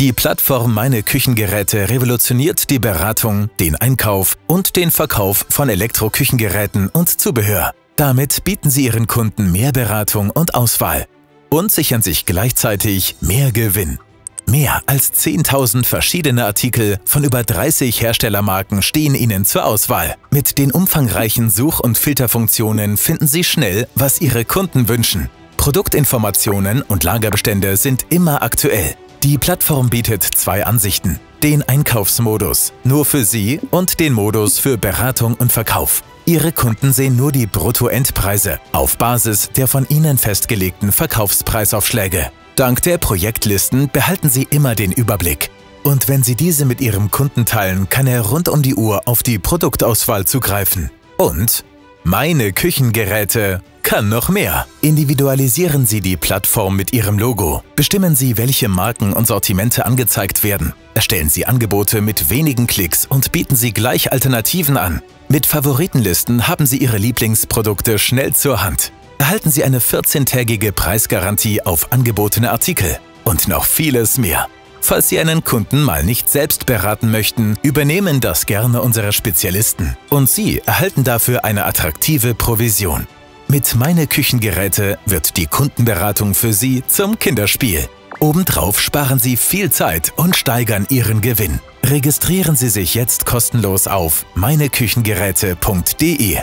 Die Plattform Meine Küchengeräte revolutioniert die Beratung, den Einkauf und den Verkauf von Elektroküchengeräten und Zubehör. Damit bieten Sie Ihren Kunden mehr Beratung und Auswahl und sichern sich gleichzeitig mehr Gewinn. Mehr als 10.000 verschiedene Artikel von über 30 Herstellermarken stehen Ihnen zur Auswahl. Mit den umfangreichen Such- und Filterfunktionen finden Sie schnell, was Ihre Kunden wünschen. Produktinformationen und Lagerbestände sind immer aktuell. Die Plattform bietet zwei Ansichten. Den Einkaufsmodus, nur für Sie, und den Modus für Beratung und Verkauf. Ihre Kunden sehen nur die Bruttoendpreise auf Basis der von Ihnen festgelegten Verkaufspreisaufschläge. Dank der Projektlisten behalten Sie immer den Überblick. Und wenn Sie diese mit Ihrem Kunden teilen, kann er rund um die Uhr auf die Produktauswahl zugreifen. Und meine Küchengeräte kann noch mehr. Individualisieren Sie die Plattform mit Ihrem Logo. Bestimmen Sie, welche Marken und Sortimente angezeigt werden. Erstellen Sie Angebote mit wenigen Klicks und bieten Sie gleich Alternativen an. Mit Favoritenlisten haben Sie Ihre Lieblingsprodukte schnell zur Hand. Erhalten Sie eine 14-tägige Preisgarantie auf angebotene Artikel. Und noch vieles mehr. Falls Sie einen Kunden mal nicht selbst beraten möchten, übernehmen das gerne unsere Spezialisten. Und Sie erhalten dafür eine attraktive Provision. Mit Meine Küchengeräte wird die Kundenberatung für Sie zum Kinderspiel. Obendrauf sparen Sie viel Zeit und steigern Ihren Gewinn. Registrieren Sie sich jetzt kostenlos auf meineküchengeräte.de.